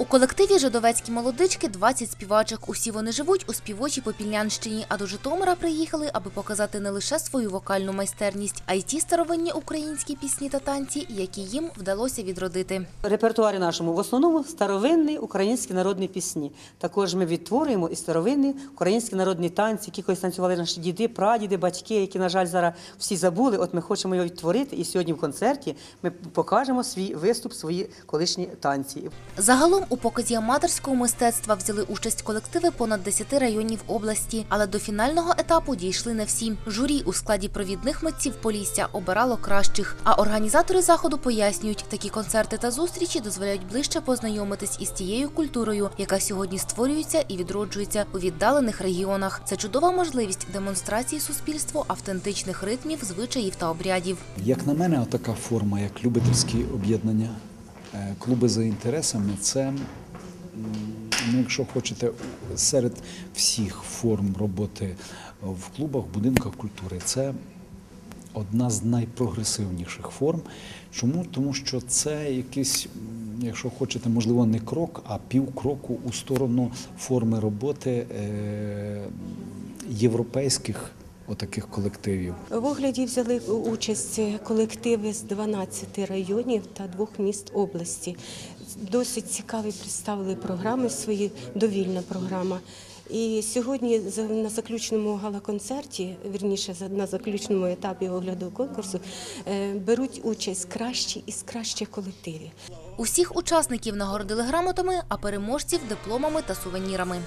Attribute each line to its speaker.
Speaker 1: У колективі Жидовецькі молодички 20 співачок. Усі вони живуть у співочій Попільнянщині, а до Житомира приїхали, аби показати не лише свою вокальну майстерність, а й ті старовинні українські пісні та танці, які їм вдалося відродити.
Speaker 2: Репертуарі нашому в основному старовинні українські народні пісні. Також ми відтворюємо і старовинні українські народні танці, які колись танцювали наші діди, прадіди, батьки, які, на жаль, зараз всі забули. От ми хочемо його відтворити. І сьогодні в концерті ми покажемо свій виступ, свої колишні танці.
Speaker 1: Загалом у показі аматорського мистецтва взяли участь колективи понад 10 районів області, але до фінального етапу дійшли не всі. Журі у складі провідних митців Полісся обирало кращих. А організатори заходу пояснюють, такі концерти та зустрічі дозволяють ближче познайомитись із тією культурою, яка сьогодні створюється і відроджується у віддалених регіонах. Це чудова можливість демонстрації суспільству автентичних ритмів, звичаїв та обрядів.
Speaker 3: Як на мене, така форма, як любительські об'єднання, клуби за інтересами, це, ну, якщо хочете, серед всіх форм роботи в клубах, будинках культури, це одна з найпрогресивніших форм. Чому? Тому що це якийсь, якщо хочете, можливо, не крок, а півкроку у сторону форми роботи е, європейських отаких колективів.
Speaker 4: В огляді взяли участь колективи з 12 районів та двох міст області. Досить цікаві представили програми свої, довільна програма. І сьогодні на заключному гала-концерті, вірніше за- на заключному етапі огляду конкурсу, е, беруть участь кращі із кращих колективів.
Speaker 1: Усіх учасників нагородили грамотами, а переможців дипломами та сувенірами.